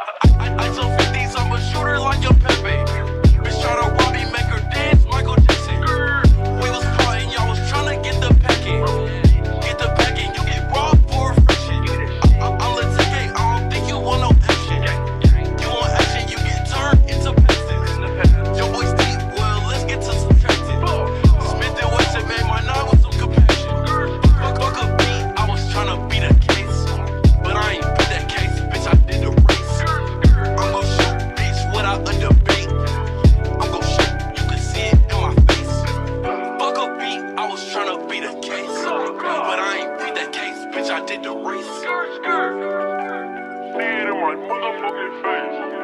I, I, I told 50s I'm a shooter like a Pepe. a debate. I'm gon' show you can see it in my face. Up I was tryna be the case. But I ain't beat the case, bitch, I did the race. See it in my motherfucking face.